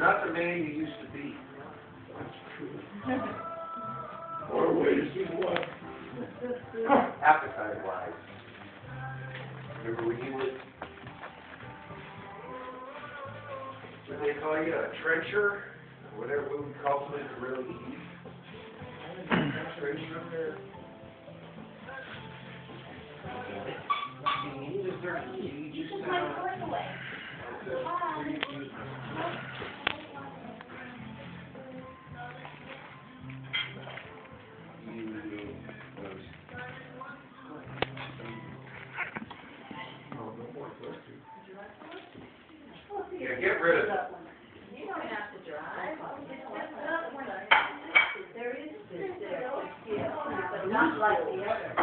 not the man you used to be. Or wait to see what? Appetite wise. Remember when you would, what do they call you, a trencher? Whatever we would call somebody to really eat. Trencher up there. You you just, uh, Yeah, get rid of it. Not like the other.